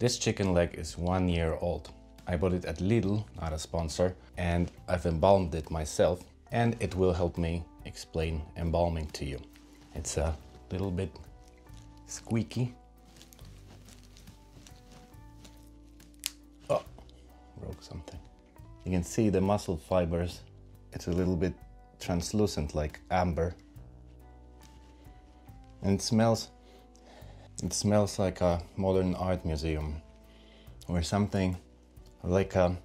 This chicken leg is one year old. I bought it at Lidl, not a sponsor, and I've embalmed it myself and it will help me explain embalming to you. It's a little bit squeaky. Oh, broke something. You can see the muscle fibers. It's a little bit translucent like amber. And it smells it smells like a modern art museum or something like a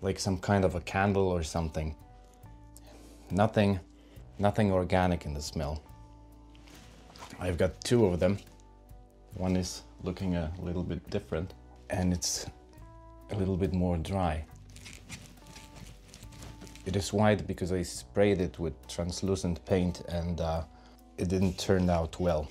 like some kind of a candle or something. Nothing nothing organic in the smell. I've got two of them. One is looking a little bit different and it's a little bit more dry. It is white because I sprayed it with translucent paint and uh, it didn't turn out well.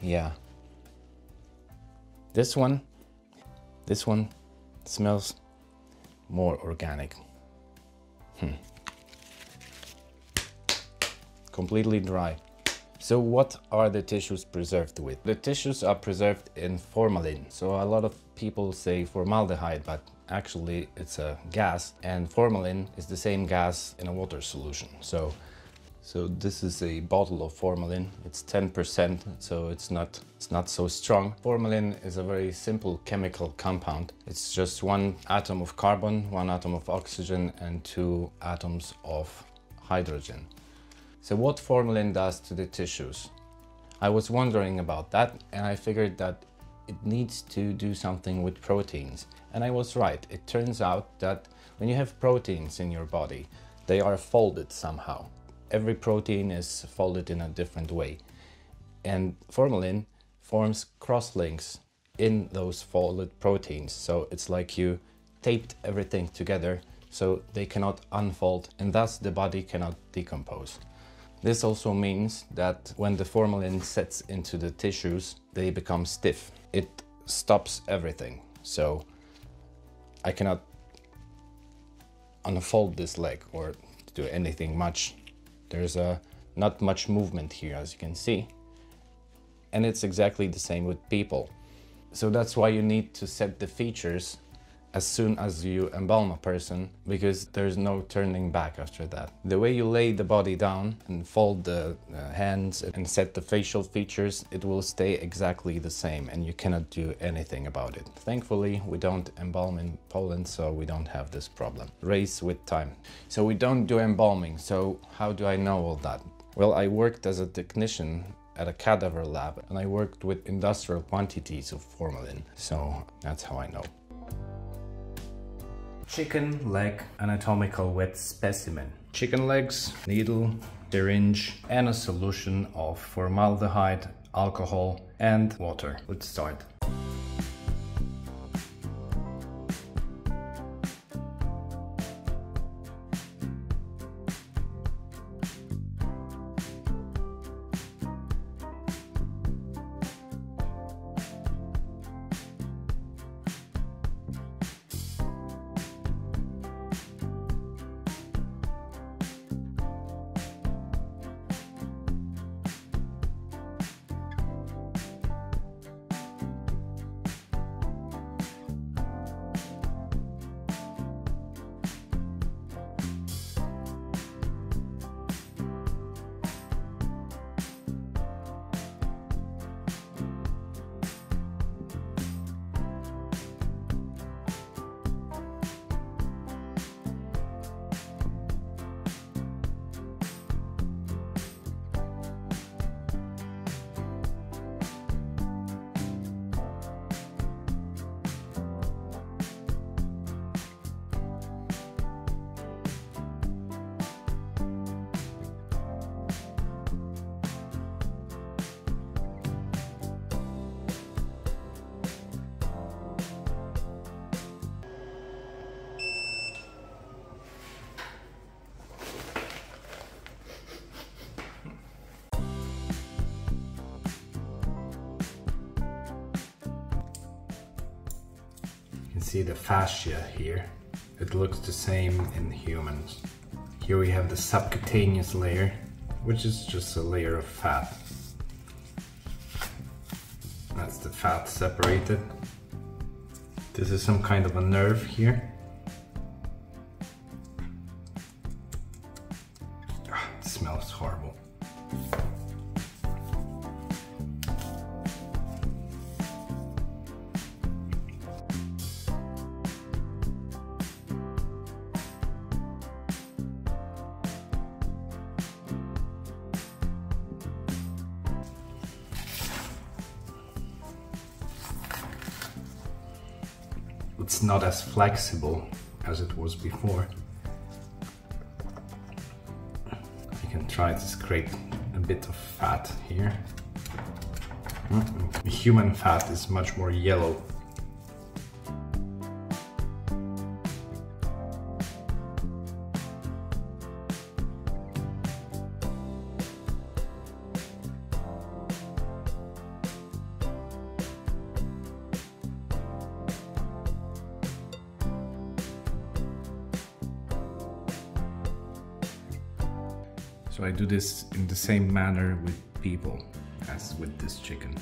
Yeah. This one, this one smells more organic. Hmm. Completely dry. So what are the tissues preserved with? The tissues are preserved in formalin. So a lot of people say formaldehyde, but actually it's a gas and formalin is the same gas in a water solution. So so this is a bottle of formalin. It's 10%, so it's not, it's not so strong. Formalin is a very simple chemical compound. It's just one atom of carbon, one atom of oxygen, and two atoms of hydrogen. So what formalin does to the tissues? I was wondering about that, and I figured that it needs to do something with proteins. And I was right. It turns out that when you have proteins in your body, they are folded somehow every protein is folded in a different way. And formalin forms crosslinks in those folded proteins. So it's like you taped everything together so they cannot unfold and thus the body cannot decompose. This also means that when the formalin sets into the tissues, they become stiff. It stops everything. So I cannot unfold this leg or do anything much there's uh, not much movement here, as you can see. And it's exactly the same with people. So that's why you need to set the features as soon as you embalm a person because there's no turning back after that. The way you lay the body down and fold the uh, hands and set the facial features, it will stay exactly the same and you cannot do anything about it. Thankfully, we don't embalm in Poland, so we don't have this problem. Race with time. So we don't do embalming, so how do I know all that? Well, I worked as a technician at a cadaver lab and I worked with industrial quantities of formalin, so that's how I know. Chicken leg anatomical wet specimen. Chicken legs, needle, syringe and a solution of formaldehyde, alcohol and water. Let's start. See the fascia here. It looks the same in humans. Here we have the subcutaneous layer, which is just a layer of fat. That's the fat separated. This is some kind of a nerve here. It's not as flexible as it was before. I can try to scrape a bit of fat here. Hmm, human fat is much more yellow same manner with people as with this chicken.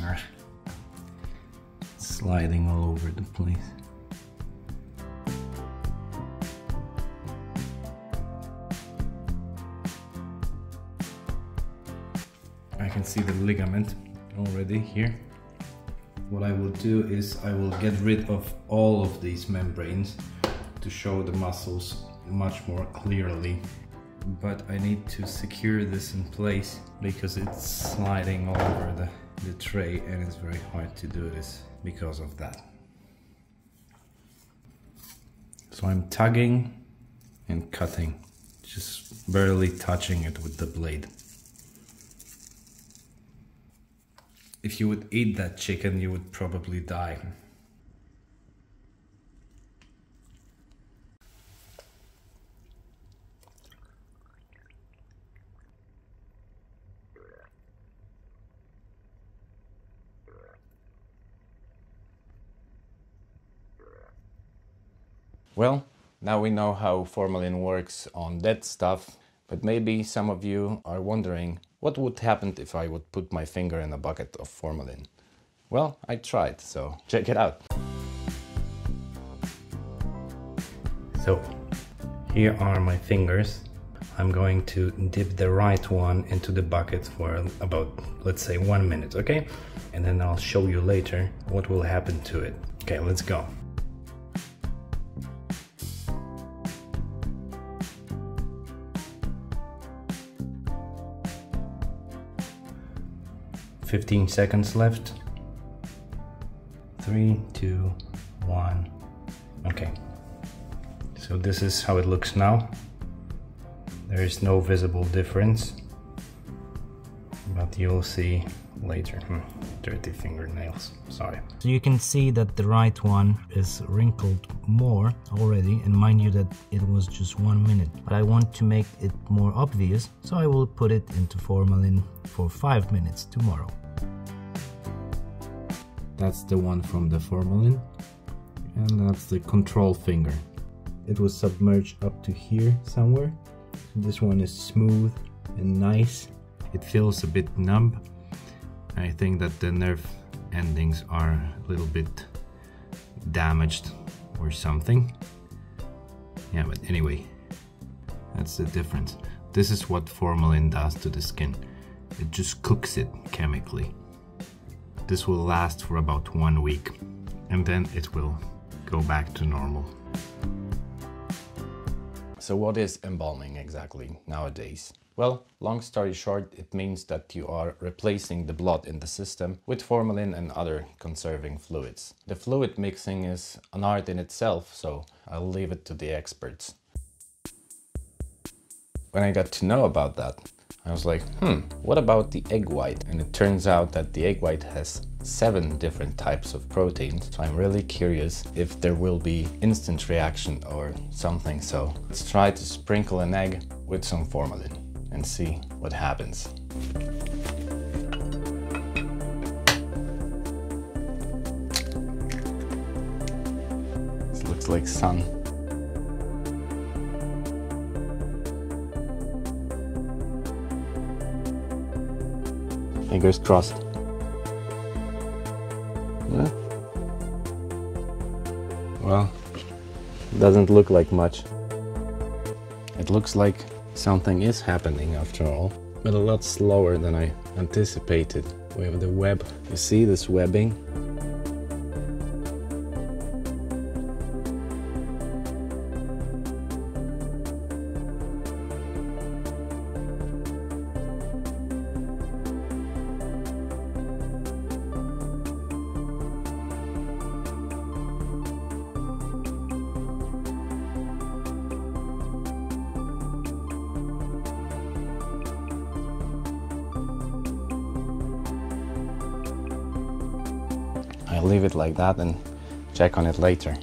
Ah. Sliding all over the place. I can see the ligament already here. What I will do is I will get rid of all of these membranes to show the muscles much more clearly. But I need to secure this in place because it's sliding all over the, the tray and it's very hard to do this because of that. So I'm tugging and cutting, just barely touching it with the blade. If you would eat that chicken, you would probably die. Well, now we know how formalin works on dead stuff, but maybe some of you are wondering what would happen if I would put my finger in a bucket of formalin. Well, I tried, so check it out. So, here are my fingers. I'm going to dip the right one into the bucket for about, let's say, one minute, okay? And then I'll show you later what will happen to it. Okay, let's go. 15 seconds left. Three, two, one. Okay. So this is how it looks now. There is no visible difference, but you'll see later. Hmm, dirty fingernails, sorry. So you can see that the right one is wrinkled more already and mind you that it was just one minute. But I want to make it more obvious, so I will put it into formalin for five minutes tomorrow. That's the one from the formalin and that's the control finger. It was submerged up to here somewhere. This one is smooth and nice. It feels a bit numb I think that the nerve endings are a little bit damaged or something. Yeah, but anyway, that's the difference. This is what formalin does to the skin. It just cooks it chemically. This will last for about one week and then it will go back to normal. So what is embalming exactly nowadays? Well, long story short, it means that you are replacing the blood in the system with formalin and other conserving fluids. The fluid mixing is an art in itself, so I'll leave it to the experts. When I got to know about that, I was like, hmm, what about the egg white? And it turns out that the egg white has seven different types of proteins. So I'm really curious if there will be instant reaction or something. So let's try to sprinkle an egg with some formalin and see what happens. Looks like sun. Fingers crossed. Well, doesn't look like much. It looks like something is happening after all, but a lot slower than I anticipated. We have the web. You see this webbing? Leave it like that and check on it later.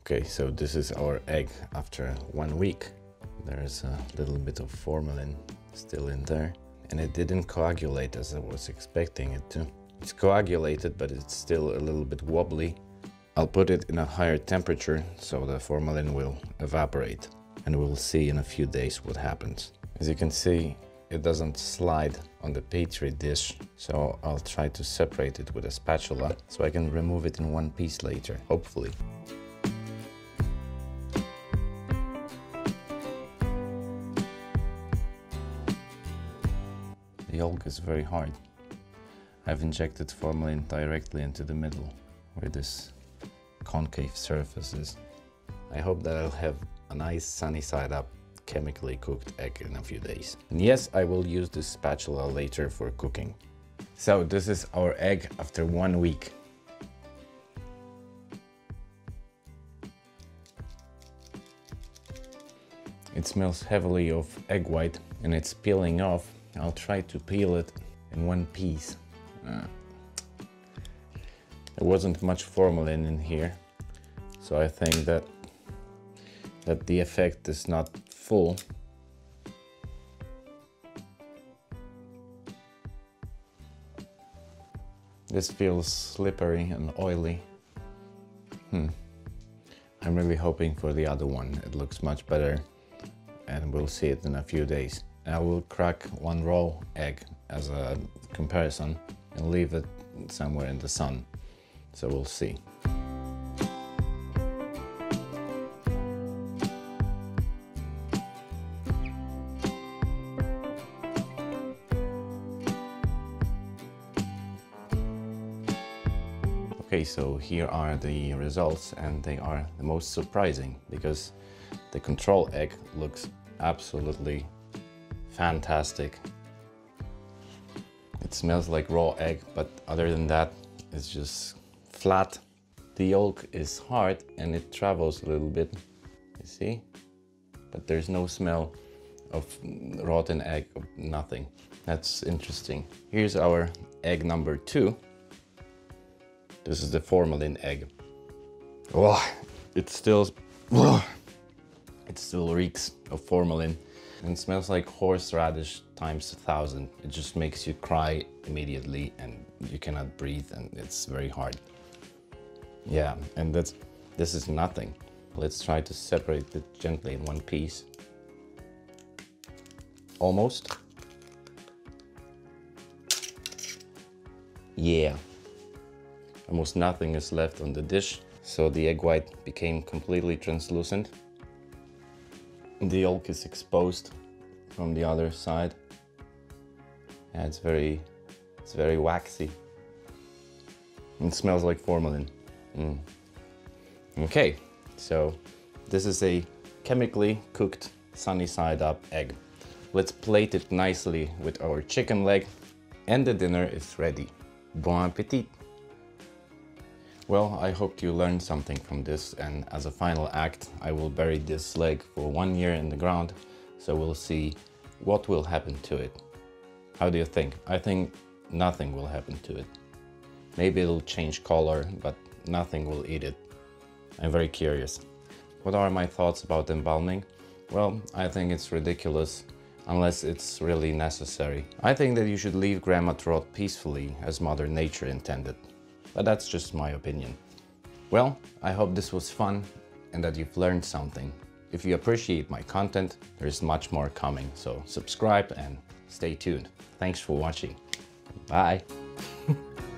Okay, so this is our egg after one week. There's a little bit of formalin still in there and it didn't coagulate as I was expecting it to. It's coagulated, but it's still a little bit wobbly. I'll put it in a higher temperature so the formalin will evaporate and we'll see in a few days what happens. As you can see, it doesn't slide on the petri dish, so I'll try to separate it with a spatula so I can remove it in one piece later, hopefully. The yolk is very hard. I've injected formalin directly into the middle, where this concave surface is. I hope that I'll have a nice sunny side up chemically cooked egg in a few days. And yes, I will use this spatula later for cooking. So this is our egg after one week. It smells heavily of egg white and it's peeling off. I'll try to peel it in one piece. Uh, there wasn't much formalin in here, so I think that that the effect is not full. This feels slippery and oily. Hmm. I'm really hoping for the other one. It looks much better and we'll see it in a few days. I will crack one raw egg as a comparison and leave it somewhere in the sun. So we'll see. Okay, so here are the results and they are the most surprising because the control egg looks absolutely fantastic. It smells like raw egg, but other than that, it's just flat. The yolk is hard and it travels a little bit, you see? But there's no smell of rotten egg, or nothing. That's interesting. Here's our egg number two. This is the formalin egg. Oh, it still, oh, it still reeks of formalin and smells like horseradish times a thousand. It just makes you cry immediately and you cannot breathe and it's very hard. Yeah, and that's, this is nothing. Let's try to separate it gently in one piece. Almost. Yeah, Almost nothing is left on the dish, so the egg white became completely translucent. The yolk is exposed from the other side. Yeah, it's very, it's very waxy. It smells like formalin. Mm. Okay, so this is a chemically cooked sunny side up egg. Let's plate it nicely with our chicken leg and the dinner is ready. Bon appetit! Well, I hope you learned something from this and as a final act, I will bury this leg for one year in the ground, so we'll see what will happen to it. How do you think? I think nothing will happen to it. Maybe it'll change color, but nothing will eat it. I'm very curious. What are my thoughts about embalming? Well, I think it's ridiculous unless it's really necessary. I think that you should leave grandma to rot peacefully as Mother Nature intended but that's just my opinion. Well, I hope this was fun and that you've learned something. If you appreciate my content, there's much more coming, so subscribe and stay tuned. Thanks for watching. Bye.